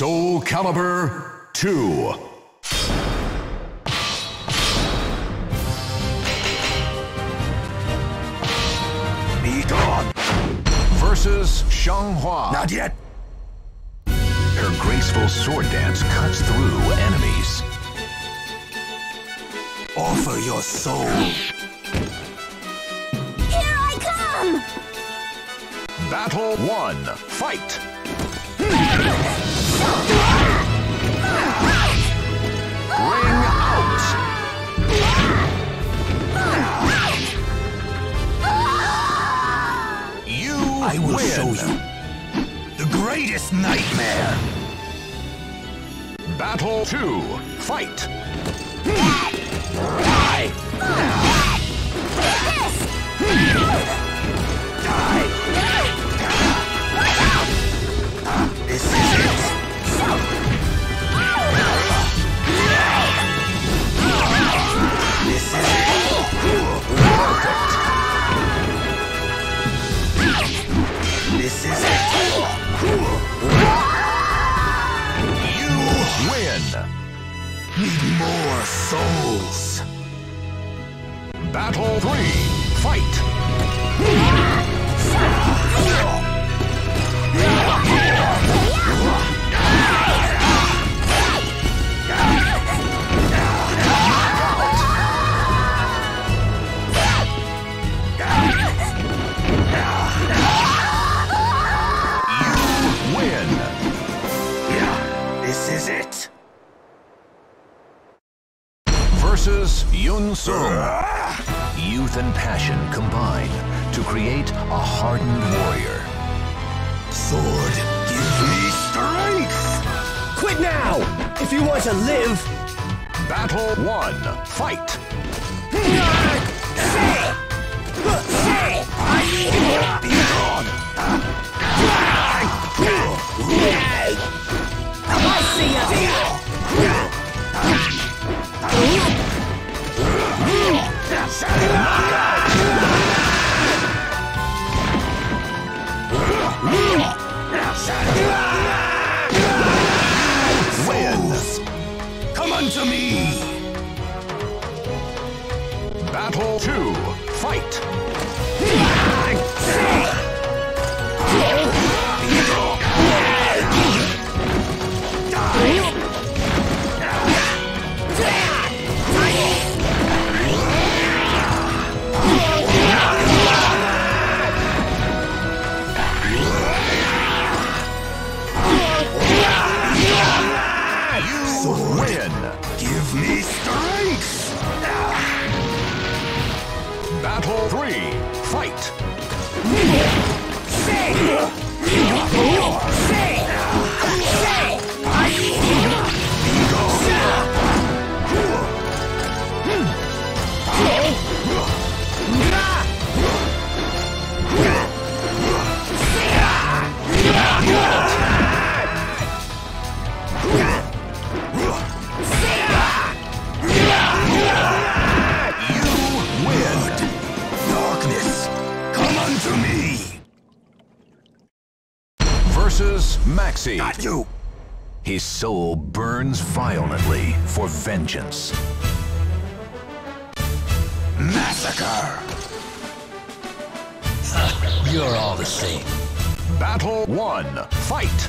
Soul Calibur 2. Be gone! Versus Xianghua. Not yet! Her graceful sword dance cuts through enemies. Offer your soul. Here I come! Battle 1. Fight! Ring out! You I will win. show you. The greatest nightmare! Battle 2. Fight! This Yun Youth and passion combine to create a hardened warrior. Sword, give me strength! Quit now! If you want to live, Battle 1. Fight! Be gone! I see ya! Souls! Come unto me! Battle 2. Fight! Maxi. Not you! His soul burns violently for vengeance. Massacre! You're all the same. Battle 1. Fight!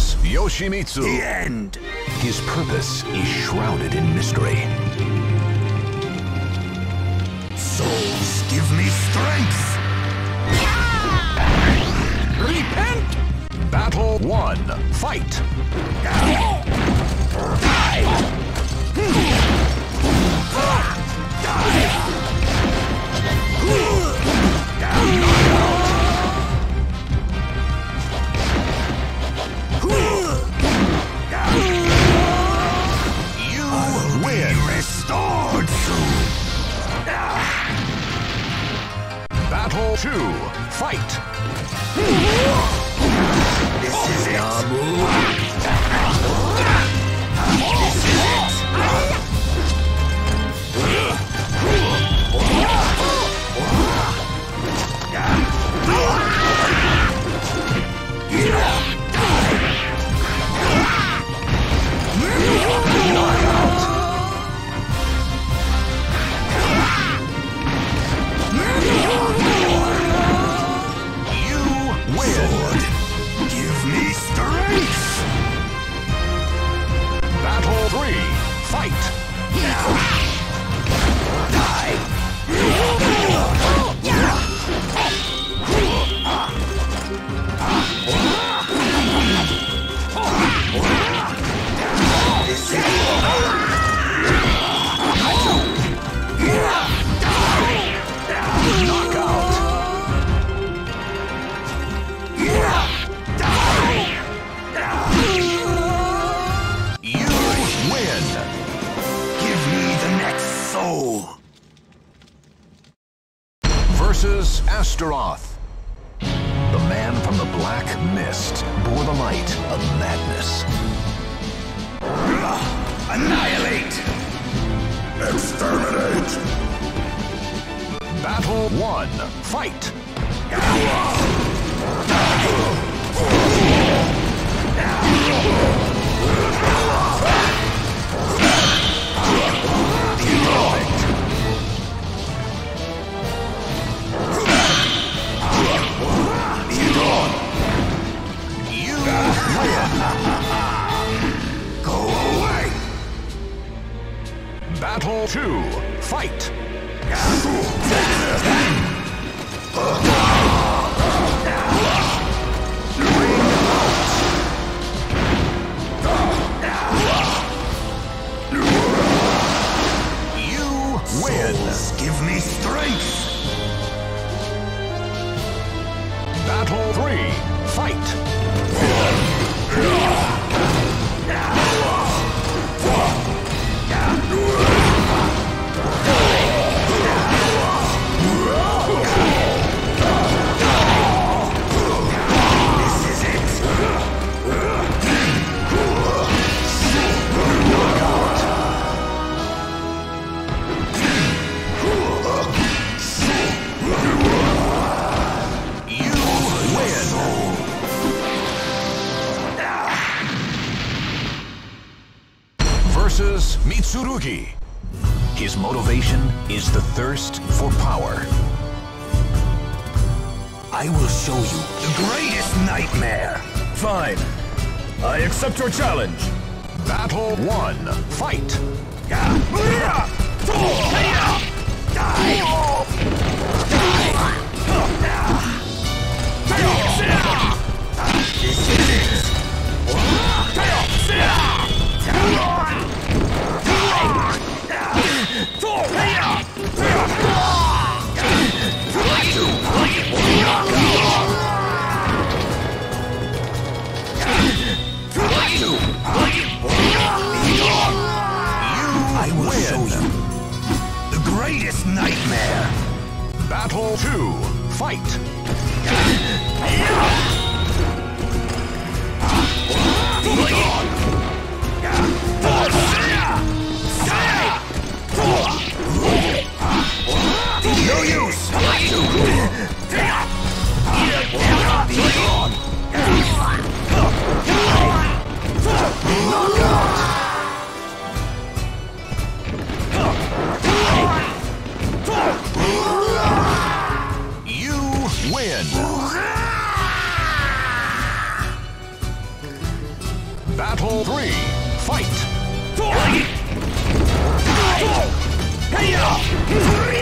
Versus Yoshimitsu. The end. His purpose is shrouded in mystery. Souls, give me strength. Yeah! Repent! Battle 1. Fight! You This Astaroth. The man from the black mist bore the light of madness. Annihilate. Exterminate. Battle 1. Fight! I will show you the greatest nightmare. Fine. I accept your challenge. Battle 1. Fight! Is Battle 2. Fight! You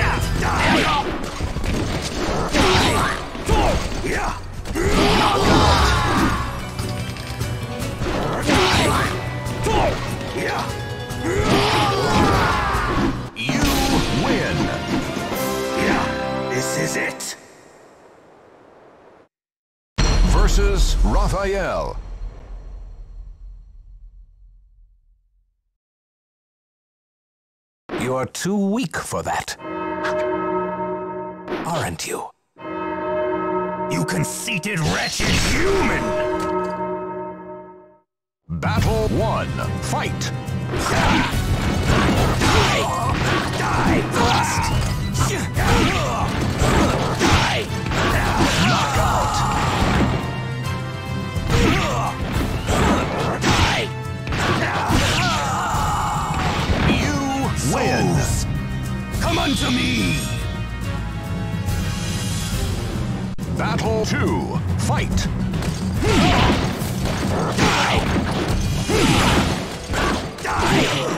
You're too weak for that. Aren't you? You conceited, wretched human! Battle 1. Fight! Die, thrust! Die! Unto me! Battle 2. Fight! You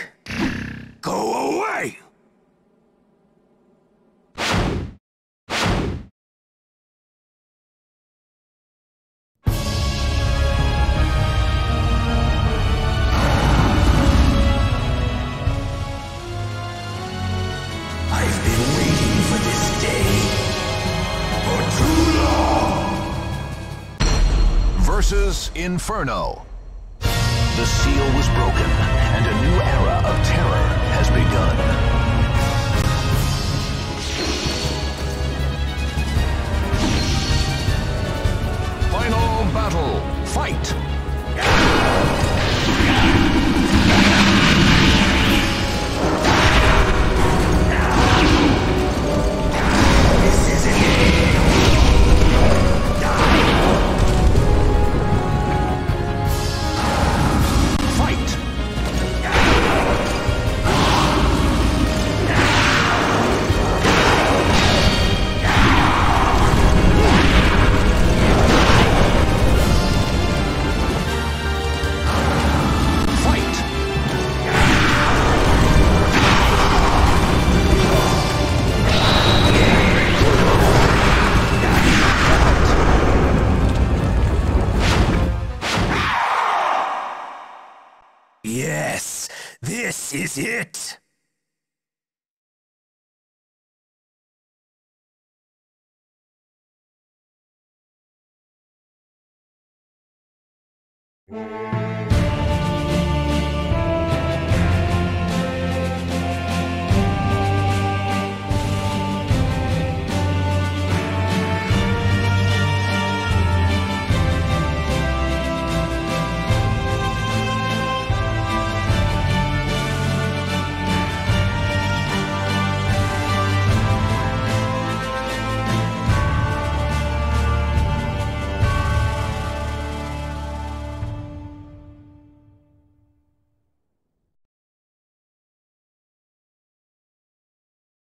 Inferno. The seal was broken, and a new era of terror has begun. Final battle. Fight! This is it!